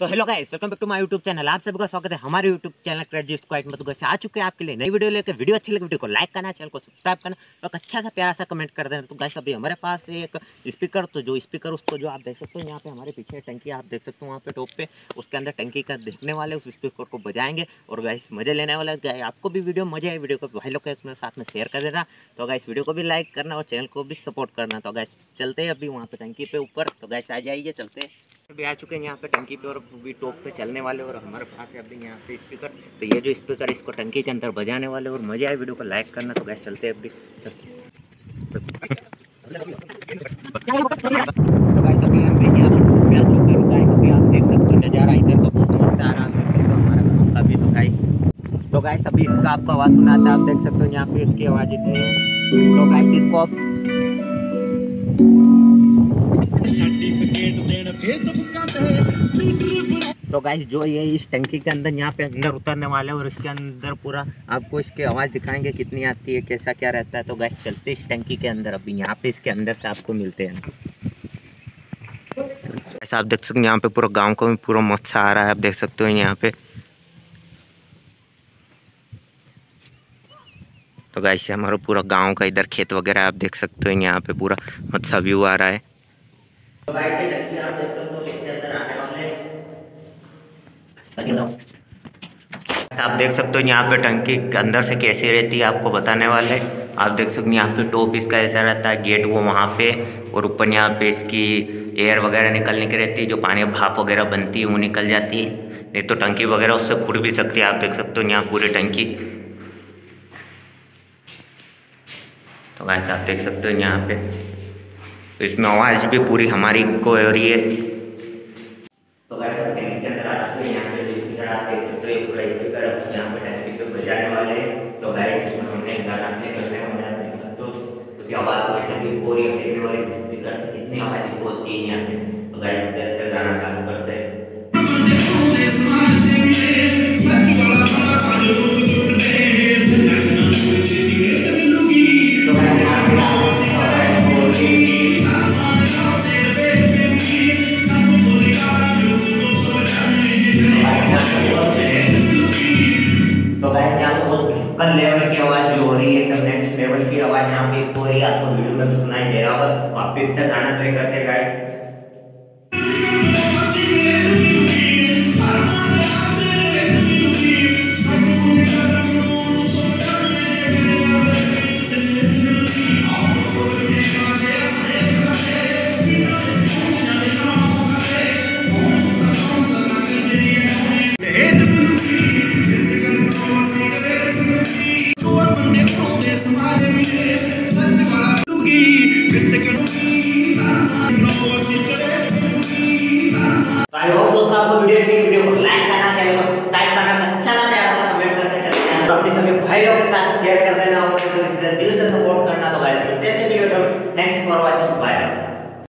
तो hello guys welcome back to my YouTube channel आप सभी का स्वागत है हमारे यूट्यूब चैनल क्रेडिट क्वाइट मतलब से आ चुके हैं आपके लिए नई वीडियो लेकर वीडियो अच्छी लगे वीडियो को लाइक करना चैनल को सब्सक्राइब करना और अच्छा सा प्यारा सा कमेंट कर देना। तो गाइस अभी हमारे पास एक स्पीकर तो जो स्पीकर उसको जो आप देख सकते हो, यहाँ पे हमारे पीछे टंकी आप देख सकते हो, वहाँ पे टॉप पे उसके अंदर टंकी का देखने वाले उस स्पीकर को बजाएँगे। और गाइस मज़े लेने वाले आपको भी वीडियो मज़े आए वीडियो को भाई लोग के साथ में शेयर कर देना। तो गाइस वीडियो को भी लाइक करना और चैनल को भी सपोर्ट करना। तो गाइस चलते हैं अभी वहाँ पे टंकी पे ऊपर। तो गैस आ जाइए, चलते हैं। अभी आ चुके हैं यहाँ पे टंकी पे और भी टॉप पे चलने वाले और हमारे पास है अभी यहाँ पे स्पीकर। तो ये जो स्पीकर इसको टंकी के अंदर बजाने वाले और मज़े आए वीडियो को लाइक करना तो गैस चलते हैं अभी। तो गैस अभी हम यहाँ पे टॉप पे आ चुके हैं। अभी आप देख सकते हो नज़ारा इधर का बहुत मस्त आ रहा है। हमारा का भी तो गाइस तो अभी इसका आपको आवाज़ सुनाता है। आप देख सकते हो यहाँ पे इसकी आवाज़ इतनी है। तो गाइस इसको आप तो गाइस जो ये इस टंकी के अंदर, यहाँ पे अंदर उतरने वाले और इसके अंदर पूरा आपको इसकी आवाज़ दिखाएँगे कितनी आती है, कैसा क्या रहता है। तो गाइस चलते इस टंकी के अंदर। अभी यहाँ पे इसके अंदर से आपको मिलते हैं। ऐसा आप देख सकते हैं, यहाँ पे पूरा गाँव को भी पूरा मस्त आ रहा है, आप देख सकते हो यहाँ पे। तो गाइस हमारा पूरा गाँव का इधर खेत वगैरह आप देख सकते हो, यहाँ पे पूरा मत सा व्यू आ रहा है। तो आप देख सकते हो आप देख सकते हो यहाँ पे टंकी अंदर से कैसी रहती है, आपको बताने वाले। आप देख सकते हो यहाँ पे टॉप इसका ऐसा रहता है, गेट वो वहाँ पे। और ऊपर यहाँ पे इसकी एयर वगैरह निकलने की रहती है, जो पानी भाप वगैरह बनती है, वो निकल जाती है। नहीं तो टंकी वगैरह उससे फूट भी सकती है, आप देख सकते हो यहाँ पूरी टंकी। तो वैसे आप देख सकते हो यहाँ पे। तो इसमें आवाज़ भी पूरी हमारी को हो रही है तो गाइस हम टैंकी के अंदर आ चुके हैं यहाँ पे जो स्पीकर आप देख सकते हो, ये पूरा स्पीकर यहाँ पे टैंकी पे बजाने वाले हैं। तो गाइस इसमें हमने गाना प्ले करने वाला आप देख सकते हो। क्योंकि आवाज़ तो वैसे भी हो रही है वाले स्पीकर से कितनी आवाज़ होती है यहाँ पे। तो गाइस इधर गाना चालू करते कल लेवल की आवाज़ जो हो रही है एकदम नेक्स्ट लेवल की आवाज़, यहाँ पे हो रही है आपको वीडियो में सुनाई दे रहा होगा। वापिस से गाना प्ले करते गाइस आई होप दोस्तों आपको वीडियो अच्छी वीडियो को लाइक करना चैनल को सब्सक्राइब करना अच्छा लगा प्यारा सा कमेंट करके चले जाना। और अपने सभी लोगों के साथ शेयर कर देना और दिल से सपोर्ट करना। तो गाइस मिलते हैं video thanks for watching bye bye